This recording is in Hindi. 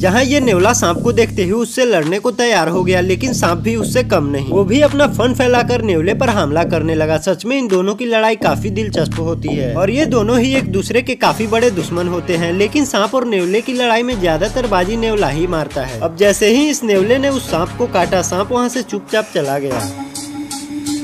जहाँ ये नेवला सांप को देखते ही उससे लड़ने को तैयार हो गया, लेकिन सांप भी उससे कम नहीं। वो भी अपना फन फैलाकर नेवले पर हमला करने लगा। सच में इन दोनों की लड़ाई काफ़ी दिलचस्प होती है। और ये दोनों ही एक दूसरे के काफ़ी बड़े दुश्मन होते हैं, लेकिन सांप और नेवले की लड़ाई में ज़्यादातर बाजी नेवला ही मारता है। अब जैसे ही इस नेवले ने उस सांप को काटा, सांप वहाँ से चुपचाप चला गया।